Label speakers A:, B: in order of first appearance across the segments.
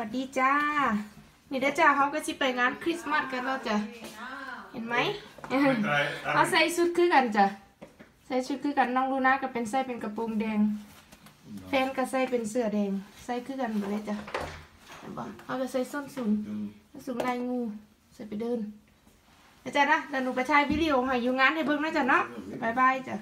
A: วัสดีจ้านี่เด้อจ้าเขาก็สิไปงานคริสต์มาสกันแล้วจ้ะเห็นไหมเขาใส่ชุดคือกันจ้ะใส่ชุดคือกันน้องลูน่าก็เป็นใส่เป็นกระโปรงแดงแฟนก็ใส่เป็นเสื้อแดงใส่คือกันหมดเลยจ้ะเห็นบ่เขาก็ใส่ส้นสูงส้นสูงลายงูใส่ไปเดินนะจ๊ะนะเดี๋ยวหนูไปถ่ายวิดีโอให้อยู่งานให้เบิ่งนะจ๊ะเนาะบายบายจ้ะ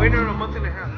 B: Bueno, no maten a